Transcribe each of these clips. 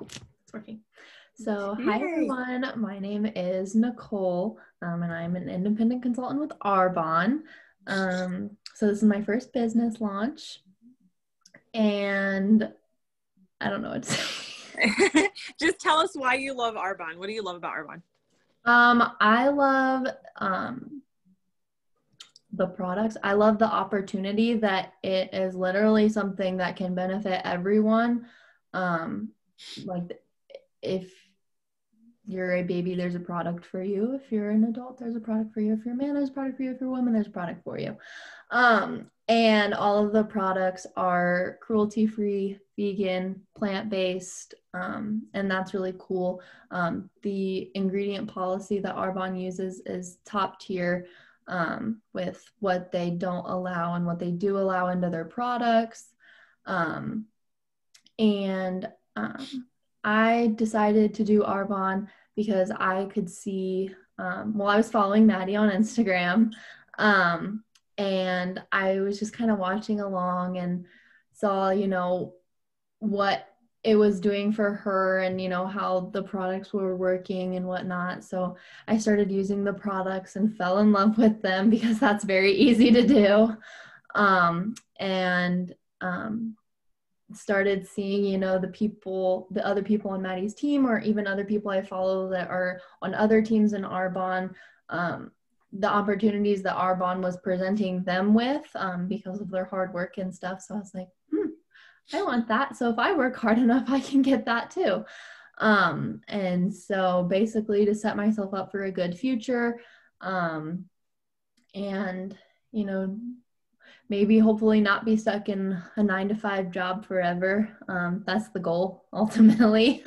Cool. It's working. So, hi everyone. My name is Nicole, um, and I'm an independent consultant with Arbonne. Um, so, this is my first business launch, and I don't know what to say. Just tell us why you love Arbonne. What do you love about Arbonne? Um, I love um, the products. I love the opportunity that it is literally something that can benefit everyone. Um, like if you're a baby, there's a product for you. If you're an adult, there's a product for you. If you're a man, there's a product for you. If you're a woman, there's a product for you. Um, and all of the products are cruelty free, vegan, plant based, um, and that's really cool. Um, the ingredient policy that Arbonne uses is top tier um, with what they don't allow and what they do allow into their products. Um, and um, I decided to do Arbonne because I could see, um, well, I was following Maddie on Instagram um, and I was just kind of watching along and saw, you know, what it was doing for her and you know how the products were working and whatnot. So i started using the products and fell in love with them because that's very easy to do. Um, and um, started seeing you know the people the other people on maddie's team or even other people i follow that are on other teams in arbonne um, the opportunities that arbonne was presenting them with um, because of their hard work and stuff so i was like I want that. So if I work hard enough, I can get that too. Um, and so basically to set myself up for a good future. Um, and, you know, maybe hopefully not be stuck in a nine to five job forever. Um, that's the goal ultimately.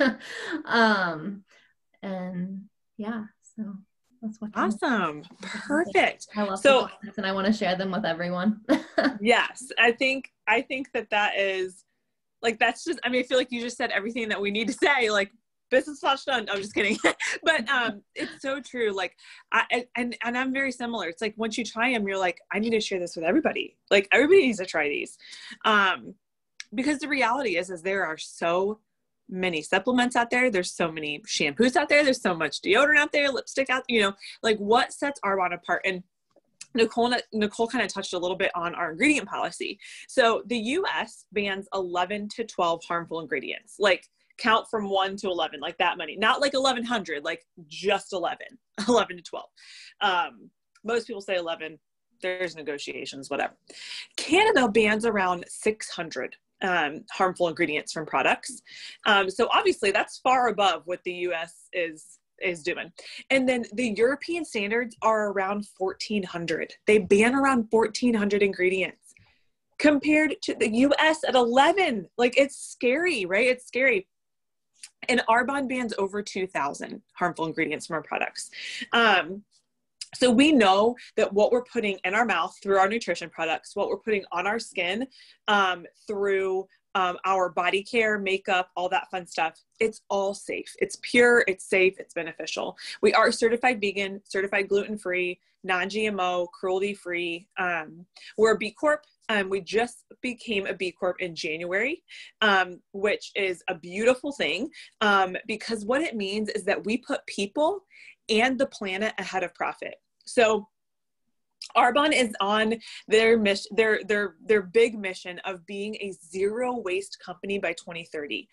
um, and yeah, so that's what awesome perfect i love so and i want to share them with everyone yes i think i think that that is like that's just i mean i feel like you just said everything that we need to say like business launch done i'm just kidding. But um it's so true. Like i and and i'm very similar. It's like once you try them you're like i need to share this with everybody. Like everybody needs to try these. Um because the reality is is there are so many supplements out there. There's so many shampoos out there. There's so much deodorant out there lipstick out you know like what sets arbonne apart? And Nicole, Nicole kind of touched a little bit on our ingredient policy. So the US bans 11 to 12 harmful ingredients, like count from 1 to 11, like that many, not like 1100, like just 11, 11 to 12. Um, most people say 11, there's negotiations, whatever. Canada bans around 600 um, harmful ingredients from products. Um, so obviously that's far above what the US is is doing. And then the European standards are around 1400. They ban around 1400 ingredients compared to the US at 11. Like it's scary, right? It's scary. And Arbonne bans over 2000 harmful ingredients from our products. Um, so we know that what we're putting in our mouth through our nutrition products, what we're putting on our skin um, through um, our body care, makeup, all that fun stuff. It's all safe. It's pure, it's safe, it's beneficial. We are certified vegan, certified gluten free, non GMO, cruelty free. Um, we're B Corp. Um, we just became a B Corp in January, um, which is a beautiful thing um, because what it means is that we put people and the planet ahead of profit. So Arbonne is on their mission, their their their big mission of being a zero waste company by 2030.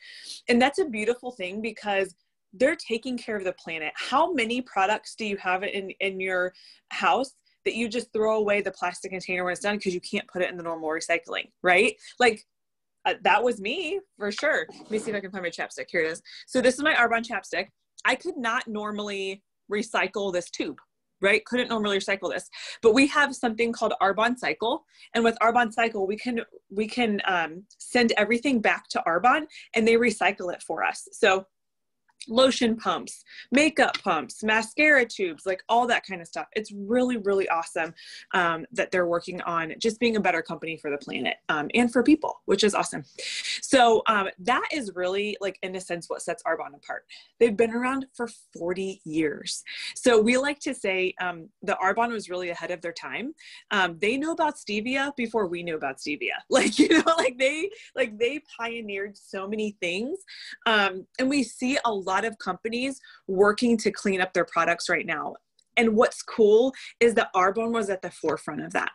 And that's a beautiful thing because they're taking care of the planet. How many products do you have in in your house that you just throw away the plastic container when it's done because you can't put it in the normal recycling, right? Like uh, that was me for sure. Let me see if I can find my chapstick. Here it is. So this is my Arbonne chapstick. I could not normally recycle this tube right? Couldn't normally recycle this, but we have something called Arbonne Cycle, and with Arbonne Cycle, we can we can um, send everything back to Arbonne, and they recycle it for us. So lotion pumps, makeup pumps, mascara tubes, like all that kind of stuff. It's really, really awesome um, that they're working on just being a better company for the planet um, and for people, which is awesome. So um, that is really, like, in a sense, what sets Arbonne apart. They've been around for 40 years. So we like to say um, the Arbonne was really ahead of their time. Um, they know about stevia before we knew about stevia. Like, you know, like they, like they pioneered so many things. Um, and we see a lot lot of companies working to clean up their products right now. And what's cool is that Arbonne was at the forefront of that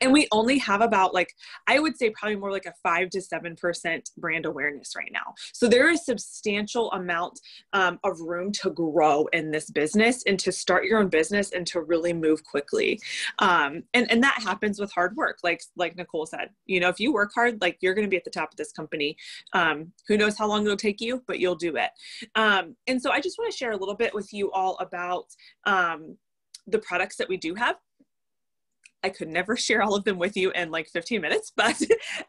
and we only have about like i would say probably more like a 5 to 7% brand awareness right now. So there is substantial amount um, of room to grow in this business and to start your own business and to really move quickly. Um, and and that happens with hard work like like nicole said you know if you work hard like you're going to be at the top of this company. Um, who knows how long it'll take you but you'll do it. Um, and so i just want to share a little bit with you all about um, the products that we do have I could never share all of them with you in like 15 minutes, but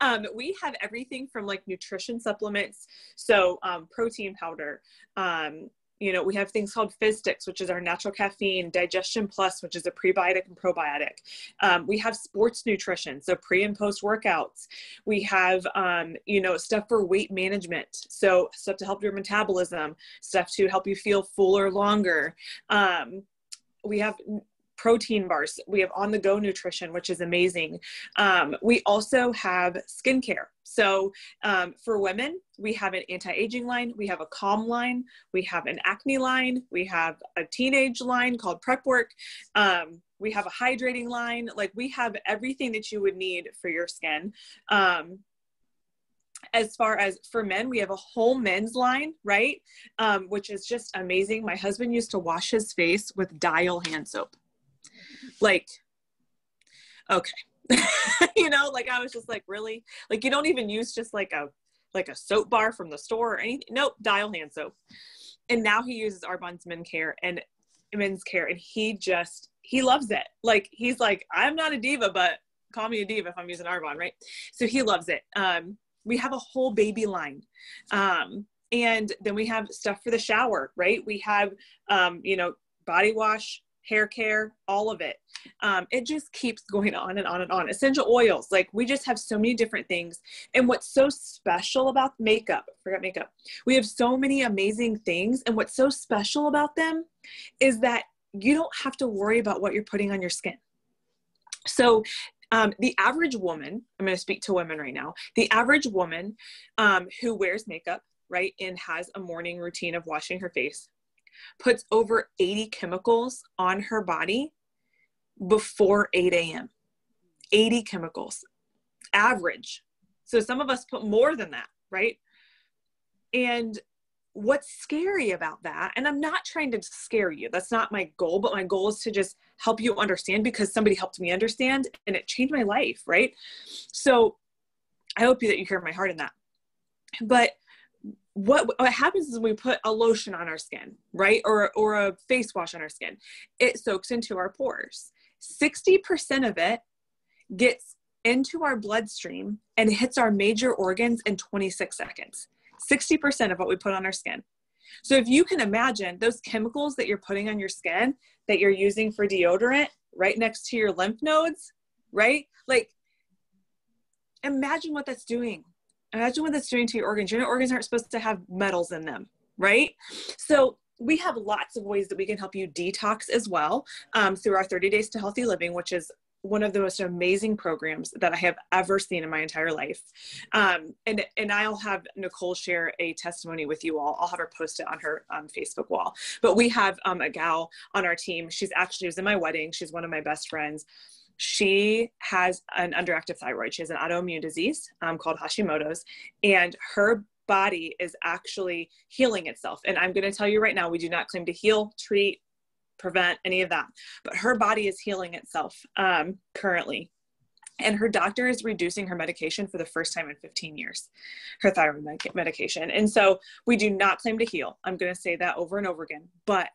um, we have everything from like nutrition supplements, so um, protein powder. Um, you know, we have things called Fizz which is our natural caffeine, Digestion Plus, which is a prebiotic and probiotic. Um, we have sports nutrition, so pre and post workouts. We have, um, you know, stuff for weight management, so stuff to help your metabolism, stuff to help you feel fuller longer. Um, we have protein bars. We have on the go nutrition, which is amazing. Um, we also have skincare. So um, for women, we have an anti aging line, we have a calm line, we have an acne line, we have a teenage line called Prep Work. Um, we have a hydrating line. Like we have everything that you would need for your skin. Um, as far as for men, we have a whole men's line, right? Um, which is just amazing. My husband used to wash his face with dial hand soap like okay. You know like i was just like really? Like you don't even use just like a like a soap bar from the store or anything nope dial hand soap. And now he uses arbonne's men care and men's care and he just he loves it. Like he's like i'm not a diva but call me a diva if i'm using arbonne right? So he loves it. Um we have a whole baby line. Um and then we have stuff for the shower right? We have um you know body wash hair care, all of it. Um, it just keeps going on and on and on. Essential oils, like we just have so many different things. And what's so special about makeup, forget makeup, we have so many amazing things. And what's so special about them is that you don't have to worry about what you're putting on your skin. So um, the average woman, I'm going to speak to women right now, the average woman um, who wears makeup, right, and has a morning routine of washing her face puts over 80 chemicals on her body before 8 a.m. 80 chemicals, average. So some of us put more than that, right? And what's scary about that, and I'm not trying to scare you, that's not my goal, but my goal is to just help you understand because somebody helped me understand and it changed my life, right? So I hope you that you hear my heart in that. But what what happens is we put a lotion on our skin, right? Or or a face wash on our skin. It soaks into our pores. 60% of it gets into our bloodstream and hits our major organs in 26 seconds. 60% of what we put on our skin. So if you can imagine those chemicals that you're putting on your skin that you're using for deodorant right next to your lymph nodes, right? Like imagine what that's doing imagine what that's doing to your organs. Your organs aren't supposed to have metals in them, right? So we have lots of ways that we can help you detox as well um, through our 30 Days to Healthy Living, which is one of the most amazing programs that I have ever seen in my entire life. Um, and, and I'll have Nicole share a testimony with you all. I'll have her post it on her um, Facebook wall. But we have um, a gal on our team. She's actually was in my wedding. She's one of my best friends she has an underactive thyroid. She has an autoimmune disease um, called Hashimoto's, and her body is actually healing itself. And I'm going to tell you right now, we do not claim to heal, treat, prevent any of that, but her body is healing itself um, currently. And her doctor is reducing her medication for the first time in 15 years her thyroid medication and so we do not claim to heal i'm going to say that over and over again but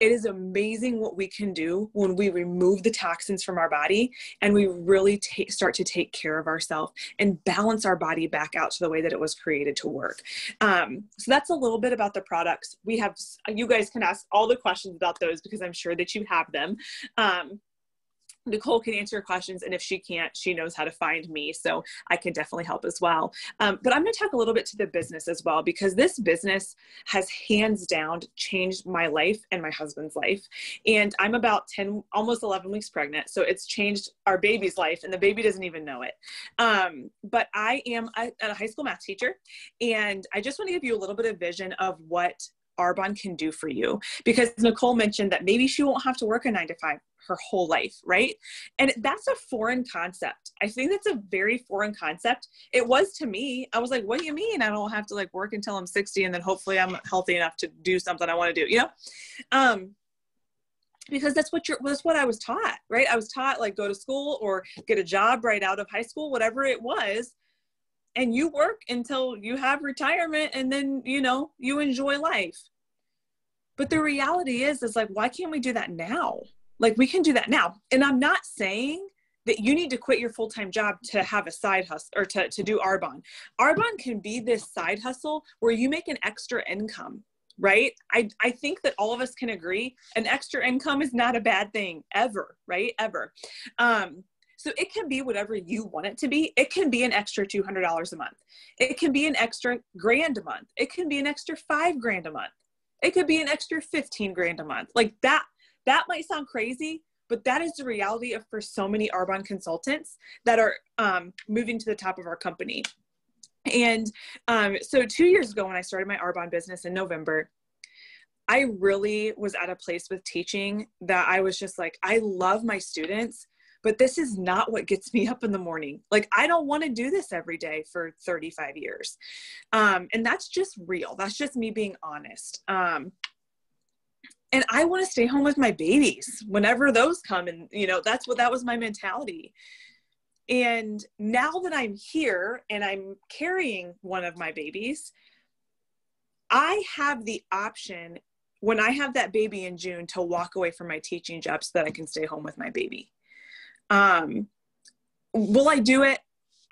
it is amazing what we can do when we remove the toxins from our body and we really start to take care of ourselves and balance our body back out to the way that it was created to work. Um, so that's a little bit about the products. We have, you guys can ask all the questions about those because I'm sure that you have them. Um, Nicole can answer your questions, and if she can't, she knows how to find me, so I can definitely help as well. Um, but I'm going to talk a little bit to the business as well because this business has hands down changed my life and my husband's life. And I'm about 10, almost 11 weeks pregnant, so it's changed our baby's life, and the baby doesn't even know it. Um, but I am a, a high school math teacher, and I just want to give you a little bit of vision of what Arbonne can do for you because Nicole mentioned that maybe she won't have to work a nine to five her whole life, right? And that's a foreign concept. I think that's a very foreign concept. It was to me. I was like, what do you mean I don't have to like work until I'm 60 and then hopefully I'm healthy enough to do something I want to do, you know? Um, because that's what you're that's what I was taught, right? I was taught like go to school or get a job right out of high school, whatever it was. And you work until you have retirement and then, you know, you enjoy life. But the reality is, is like, why can't we do that now? Like we can do that now. And I'm not saying that you need to quit your full-time job to have a side hustle or to, to do Arbonne. Arbonne can be this side hustle where you make an extra income, right? I, I think that all of us can agree an extra income is not a bad thing ever, right? Ever. Um, so it can be whatever you want it to be. It can be an extra $200 a month. It can be an extra grand a month. It can be an extra five grand a month. It could be an extra 15 grand a month. Like that that might sound crazy, but that is the reality of for so many Arbonne consultants that are um, moving to the top of our company. And um, so two years ago when I started my Arbonne business in November, I really was at a place with teaching that I was just like, I love my students, but this is not what gets me up in the morning. Like, I don't want to do this every day for 35 years. Um, and that's just real. That's just me being honest. Um, and I want to stay home with my babies whenever those come. And, you know, that's what that was my mentality. And now that I'm here and I'm carrying one of my babies, I have the option when I have that baby in June to walk away from my teaching job so that I can stay home with my baby. Um, will I do it?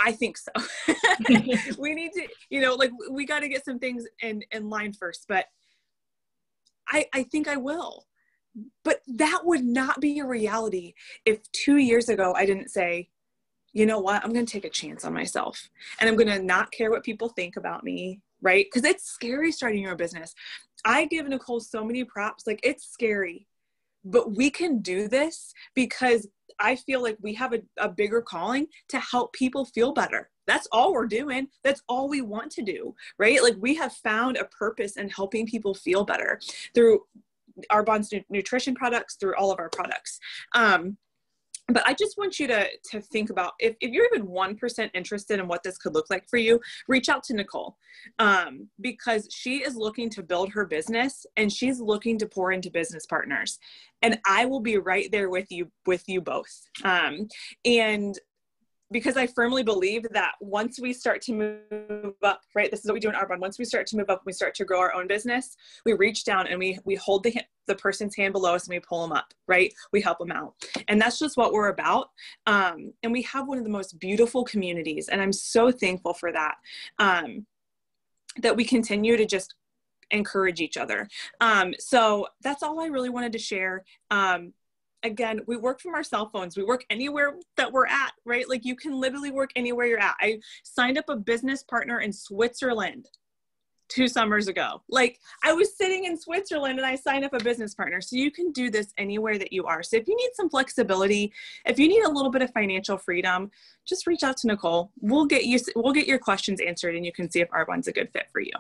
I think so. we need to, you know, like we got to get some things in in line first, but I, I think I will. But that would not be a reality if two years ago I didn't say, you know what, I'm going to take a chance on myself and I'm going to not care what people think about me, right? Because it's scary starting your business. I give Nicole so many props, like it's scary, but we can do this because I feel like we have a, a bigger calling to help people feel better that's all we're doing. That's all we want to do right? Like we have found a purpose in helping people feel better through Arbonne's nutrition products through all of our products. Um, but I just want you to to think about if, if you're even one percent interested in what this could look like for you, reach out to Nicole um, because she is looking to build her business and she's looking to pour into business partners, and I will be right there with you with you both. Um, and because I firmly believe that once we start to move up, right, this is what we do in Arbonne. Once we start to move up, we start to grow our own business. We reach down and we we hold the the person's hand below us and we pull them up, right? We help them out, and that's just what we're about. Um, and we have one of the most beautiful communities, and I'm so thankful for that. Um, that we continue to just encourage each other. Um, so that's all I really wanted to share. Um, again, we work from our cell phones. We work anywhere that we're at, right? Like you can literally work anywhere you're at. I signed up a business partner in Switzerland two summers ago. Like I was sitting in Switzerland and I signed up a business partner. So you can do this anywhere that you are. So if you need some flexibility, if you need a little bit of financial freedom, just reach out to Nicole. We'll get you we'll get your questions answered and you can see if Arbonne's a good fit for you.